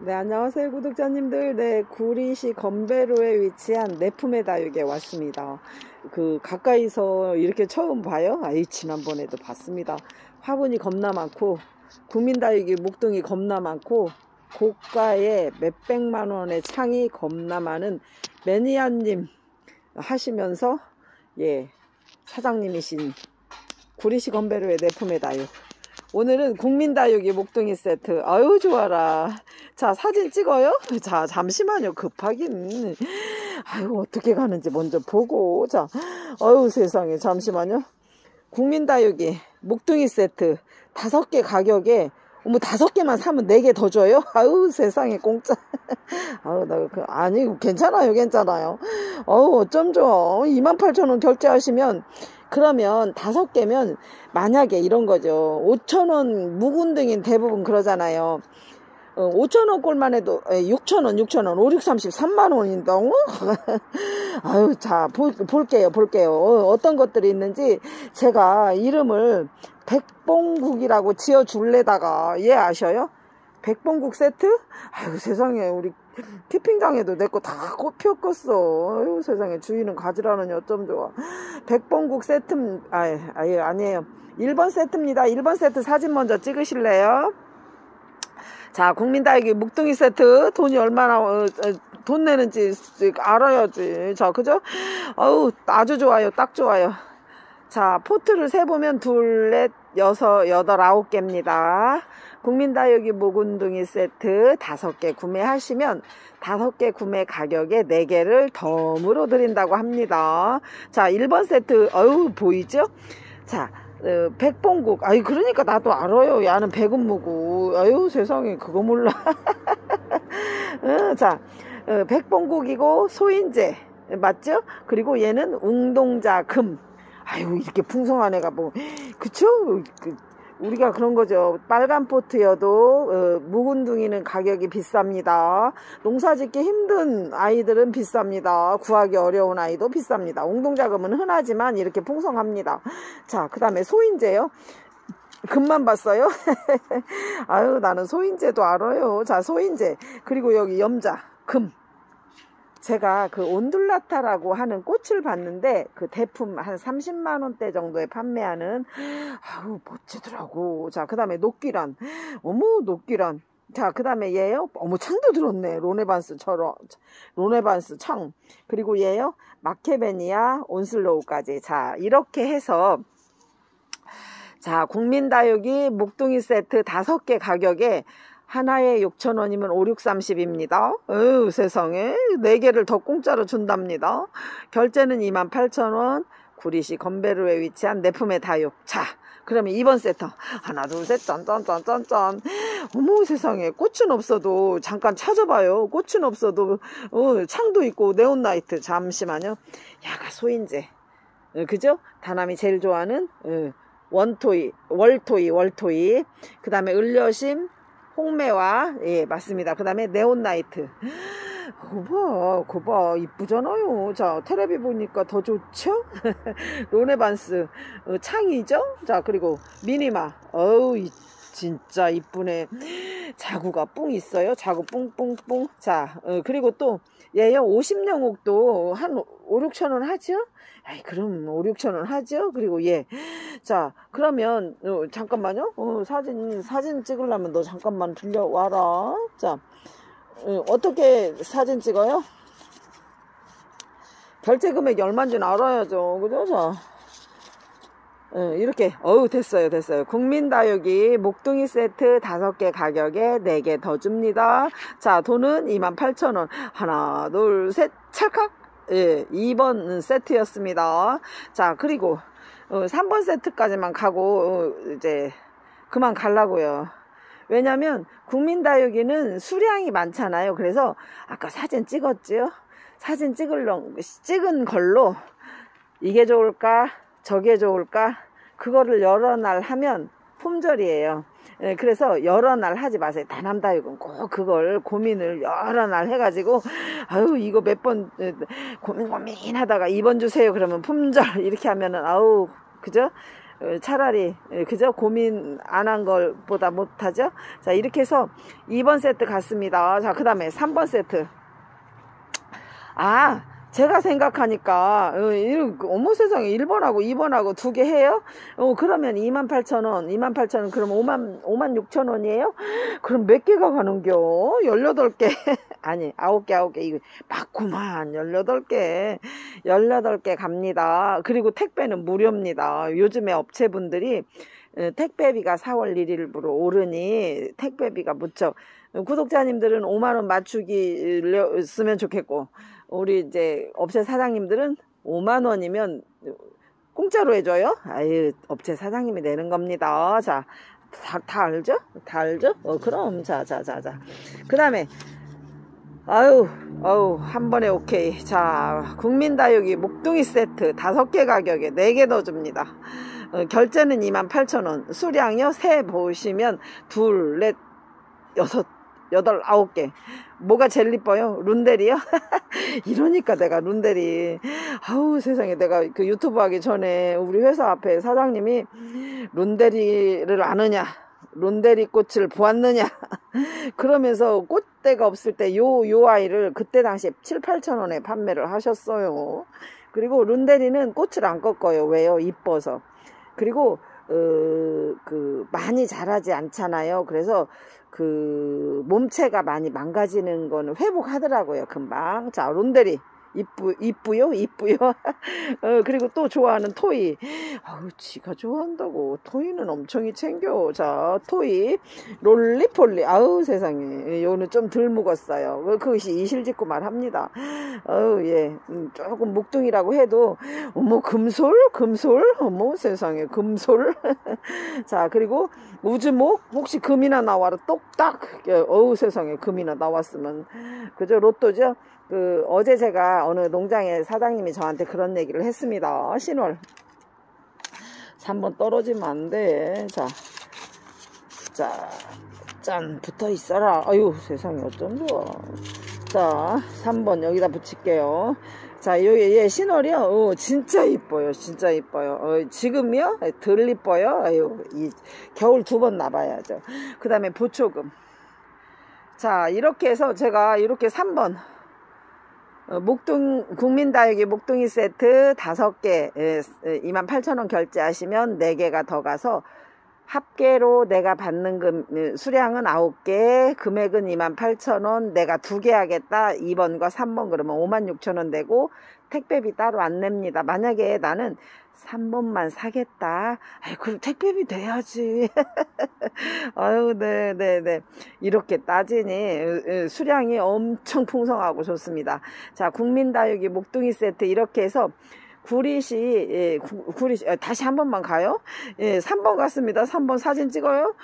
네, 안녕하세요, 구독자님들. 네, 구리시 건배로에 위치한 내품의 다육에 왔습니다. 그, 가까이서 이렇게 처음 봐요? 아이, 지난번에도 봤습니다. 화분이 겁나 많고, 국민다육이 목동이 겁나 많고, 고가의 몇백만 원의 창이 겁나 많은 매니아님 하시면서, 예, 사장님이신 구리시 건배로의 내품의 다육. 오늘은 국민다육이 목동이 세트. 아유, 좋아라. 자, 사진 찍어요? 자, 잠시만요. 급하긴. 아유, 어떻게 가는지 먼저 보고. 자, 아유, 세상에. 잠시만요. 국민다육이 목동이 세트. 다섯 개 가격에 어머 다섯 개만 사면 네 개 더 줘요? 아유 세상에 공짜 아유 나 그, 아니 괜찮아요 괜찮아요 어우 어쩜 좋아 28,000원 결제하시면 그러면 다섯 개면 만약에 이런 거죠 5,000원 묵은등인 대부분 그러잖아요 어, 5천원 꼴만 해도 6천원 6천원 5, 6, 30 3만원인다고 아유 자 볼, 볼게요 볼게요 어, 떤 것들이 있는지 제가 이름을 백봉국이라고 지어줄래다가 얘 아셔요? 백봉국 세트? 아유 세상에 우리 키핑장에도 내 거다 꼽혔겠어 아유 세상에 주인은 가지라느니 어쩜 좋아 백봉국 세트 아예 아예 아니에요 1번 세트입니다 1번 세트 사진 먼저 찍으실래요? 자, 국민다육이 묵둥이 세트 돈이 얼마나 어, 어, 돈 내는지 알아야지. 자, 그죠? 어우, 아주 좋아요. 딱 좋아요. 자, 포트를 세보면 둘, 넷, 여섯, 여덟, 아홉 개입니다. 국민다육이 묵은둥이 세트 다섯 개 구매하시면 다섯 개 구매 가격에 네 개를 덤으로 드린다고 합니다. 자, 1번 세트, 어우, 보이죠? 자, 어, 백봉국. 아이 그러니까 나도 알아요. 야는 백은무고 아유 세상에. 그거 몰라. 어, 자 어, 백봉국이고 소인재 맞죠? 그리고 얘는 웅동자 금. 아유 이렇게 풍성한 애가 뭐. 그쵸? 그, 우리가 그런 거죠. 빨간 포트여도 어, 묵은둥이는 가격이 비쌉니다. 농사짓기 힘든 아이들은 비쌉니다. 구하기 어려운 아이도 비쌉니다. 웅동자금은 흔하지만 이렇게 풍성합니다. 자, 그 다음에 소인재요. 금만 봤어요? 아유, 나는 소인재도 알아요. 자, 소인재. 그리고 여기 염자, 금. 제가 그 온둘라타라고 하는 꽃을 봤는데 그 대품 한 30만 원대 정도에 판매하는 아우 멋지더라고. 자, 그다음에 녹기란. 어머, 녹기란. 자, 그 다음에 얘요. 어머, 창도 들었네. 로네반스처럼. 로네반스 창. 그리고 얘요. 마케베니아 온슬로우까지. 자, 이렇게 해서 자, 국민다육이 목둥이 세트 다섯 개 가격에 하나에 6천원이면 5, 6, 30입니다. 어휴 세상에. 4개를 더 공짜로 준답니다. 결제는 28,000원. 구리시 건배루에 위치한 내 품의 다육. 자 그러면 2번 세트 하나 둘 셋 짠짠짠짠짠. 어머 세상에. 꽃은 없어도 잠깐 찾아봐요. 꽃은 없어도 어, 창도 있고 네온라이트. 잠시만요. 야가 소인재 어, 그죠? 다남이 제일 좋아하는 어, 원토이 월토이 월토이. 그 다음에 을려심 홍매와 예 맞습니다. 그 다음에 네온나이트 거봐 거봐 이쁘잖아요. 자 테레비 보니까 더 좋죠? 로네반스 어, 창이죠? 자 그리고 미니마 어우 이, 진짜 이쁘네. 자구가 뿡 있어요. 자구 뿡뿡뿡. 자 어, 그리고 또 얘요 50영옥도 한 5, 6천원 하죠? 아이 그럼 5, 6천 원 하죠. 그리고 예. 자 그러면 어, 잠깐만요. 어, 사진 사진 찍으려면 너 잠깐만 들려와라. 자 어, 떻게 사진 찍어요? 결제 금액이 얼마인지는 알아야죠. 그죠? 자. 어, 이렇게 어우 됐어요 됐어요 국민다육이 목둥이 세트 5개 가격에 4개 더 줍니다 자 돈은 28,000원 하나 둘 셋 찰칵 예, 2번 세트였습니다. 자, 그리고 어, 3번 세트까지만 가고 어, 이제 그만 갈라고요. 왜냐면 국민다육이는 수량이 많잖아요. 그래서 아까 사진 찍었지요? 사진 찍을러, 찍은 걸로 이게 좋을까? 저게 좋을까? 그거를 여러 날 하면 품절이에요. 예, 그래서 여러 날 하지 마세요. 다남다육은 꼭 그걸 고민을 여러 날 해가지고 아유 이거 몇 번 고민 고민 하다가 2번 주세요. 그러면 품절 이렇게 하면은 아우 그죠? 어, 차라리 예, 그죠 고민 안 한 걸보다 못하죠 자 이렇게 해서 2번 세트 갔습니다 자 그 다음에 3번 세트 아 제가 생각하니까 어, 어머 세상에 1번하고 2번하고 두 개 해요? 어 그러면 28,000원 28,000원 그럼 5만 5만 6천원이에요? 그럼 몇 개가 가는겨? 18개. 아니 9개 9개. 이거 맞구만 18개. 18개 갑니다. 그리고 택배는 무료입니다. 요즘에 업체분들이 어, 택배비가 4월 1일부로 오르니 택배비가 무척. 구독자님들은 5만원 맞추기 쓰면 좋겠고 우리 이제 업체 사장님들은 5만 원이면 공짜로 해줘요? 아유, 업체 사장님이 내는 겁니다. 자, 다, 다 알죠? 다 알죠? 어, 그럼, 자, 자, 자, 자. 그 다음에, 아유, 아유, 한 번에 오케이. 자, 국민다육이 목둥이 세트 다섯 개 가격에 네 개 넣어줍니다. 어, 결제는 28,000원. 수량요, 세 보시면 둘, 넷, 여섯, 여덟, 아홉 개. 뭐가 제일 이뻐요? 룬데리요? 이러니까 내가 룬데리. 아우 세상에 내가 그 유튜브 하기 전에 우리 회사 앞에 사장님이 룬데리를 아느냐? 룬데리 꽃을 보았느냐? 그러면서 꽃대가 없을 때 요, 요 아이를 그때 당시 7, 8천 원에 판매를 하셨어요. 그리고 룬데리는 꽃을 안 꺾어요. 왜요? 이뻐서. 그리고 어, 그 많이 자라지 않잖아요. 그래서 그 몸체가 많이 망가지는 거는 회복하더라고요. 금방. 자, 론데리. 이쁘, 이쁘요? 이쁘요? 어, 그리고 또 좋아하는 토이. 아우, 지가 좋아한다고. 토이는 엄청이 챙겨. 자, 토이. 롤리폴리. 아우, 세상에. 요는 좀 덜 묵었어요. 그, 그것이 이실직고 말합니다. 아우, 예. 음, 조금 묵둥이라고 해도, 어머, 금솔? 금솔? 어머, 세상에. 금솔? 자, 그리고 우즈목? 혹시 금이나 나와라. 똑딱. 예, 어우, 세상에. 금이나 나왔으면. 그죠? 로또죠? 그 어제 제가 어느 농장의 사장님이 저한테 그런 얘기를 했습니다. 신월 3번 떨어지면 안 돼. 자, 자, 짠 붙어 있어라. 아유 세상에 어쩜 좋아. 자, 3번 여기다 붙일게요. 자, 여기 얘 신월이요. 어, 진짜 이뻐요. 진짜 이뻐요. 어, 지금이요? 덜 이뻐요. 아유, 이 겨울 두 번 나봐야죠. 그 다음에 보초금. 자, 이렇게 해서 제가 이렇게 3번 어, 목동 국민다육이 목동이 세트 5개 28,000원 결제하시면 4개가 더 가서 합계로 내가 받는 금, 어, 수량은 9개, 금액은 28,000원, 내가 2개 하겠다. 2번과 3번 그러면 56,000원 되고 택배비 따로 안 냅니다. 만약에 나는 3번만 사겠다. 아이, 그럼 택배비 돼야지. 아유, 네, 네, 네. 이렇게 따지니 수량이 엄청 풍성하고 좋습니다. 자, 국민다육이 목둥이 세트 이렇게 해서 구리시, 예, 구리시, 아, 다시 한 번만 가요? 예, 3번 갔습니다. 3번 사진 찍어요?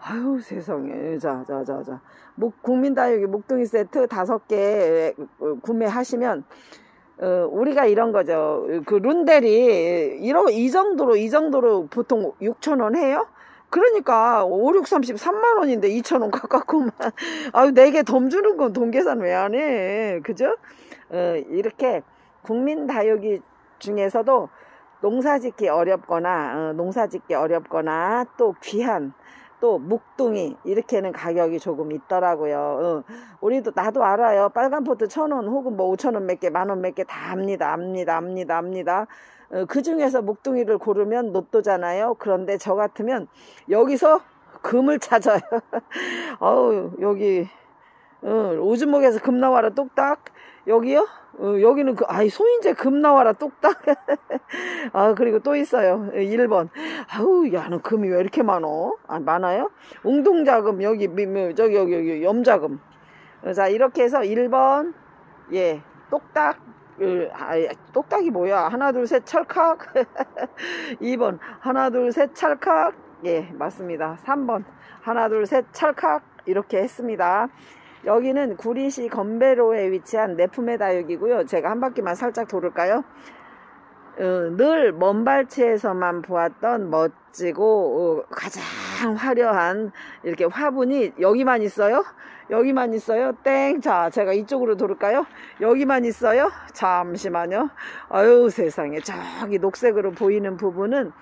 아유, 세상에. 자, 자, 자, 자. 목, 국민다육이 목둥이 세트 다섯 개 구매하시면 어, 우리가 이런 거죠. 그 룬델이 이러, 이 정도로 이 정도로 보통 6천 원 해요. 그러니까 5, 6, 30, 3만 원인데 2천 원 가깝구만. 아유 내게 덤 주는 건 돈 계산 왜 안 해? 그죠? 어, 이렇게 국민 다육이 중에서도 농사 짓기 어렵거나 어, 농사 짓기 어렵거나 또 귀한 또 묵둥이 이렇게는 가격이 조금 있더라고요. 어. 우리도 나도 알아요. 빨간 포트 천 원 혹은 뭐 오천 원 몇 개, 만 원 몇개다 압니다. 압니다. 압니다. 어, 그 중에서 묵둥이를 고르면 로또잖아요. 그런데 저 같으면 여기서 금을 찾아요. 어우 여기 어, 오즈목에서 금 나와라 뚝딱 여기요? 어, 여기는 그, 아이, 소인제 금 나와라, 뚝딱. 아, 그리고 또 있어요. 1번. 아우, 야, 너 금이 왜 이렇게 많어? 아, 많아요? 웅동자금, 여기, 뭐, 저기, 여기, 여기, 염자금. 자, 이렇게 해서 1번, 예, 똑딱. 아, 똑딱이 뭐야? 하나, 둘, 셋, 철칵. 2번, 하나, 둘, 셋, 찰칵. 예, 맞습니다. 3번, 하나, 둘, 셋, 찰칵. 이렇게 했습니다. 여기는 구리시 건배로에 위치한 내품의 다육이고요. 제가 한 바퀴만 살짝 돌을까요? 어, 늘 먼발치에서만 보았던 멋지고 어, 가장 화려한 이렇게 화분이 여기만 있어요? 여기만 있어요? 땡! 자, 제가 이쪽으로 돌을까요? 여기만 있어요? 잠시만요. 아유, 세상에. 저기 녹색으로 보이는 부분은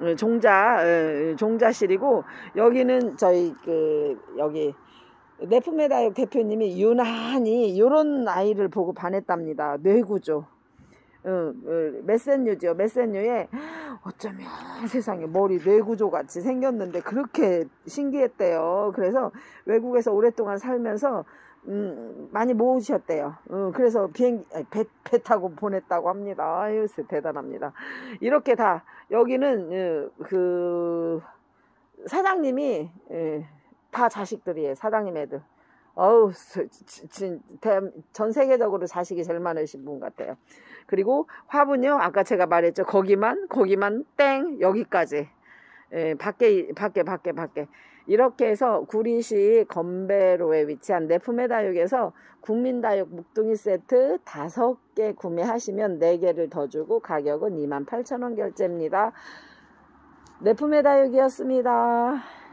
어, 종자 어, 종자실이고 여기는 저희 그 여기 네프메다역 대표님이 유난히 이런 아이를 보고 반했답니다. 뇌구조. 어, 어, 메센유죠. 메센유에 어쩌면 세상에 머리 뇌구조 같이 생겼는데 그렇게 신기했대요. 그래서 외국에서 오랫동안 살면서 음, 많이 모으셨대요. 어, 그래서 비행 배, 배 타고 보냈다고 합니다. 아유, 대단합니다. 이렇게 다 여기는 어, 그 사장님이 예, 다 자식들이에요. 사장님 애들. 어우, 전 세계적으로 자식이 제일 많으신 분 같아요. 그리고 화분요, 아까 제가 말했죠. 거기만, 거기만, 땡, 여기까지. 예, 밖에, 밖에, 밖에, 밖에. 이렇게 해서 구리시 건배로에 위치한 네프메다육에서 국민다육 묵둥이 세트 5개 구매하시면 4개를 더 주고 가격은 28,000원 결제입니다. 네프메다육이었습니다.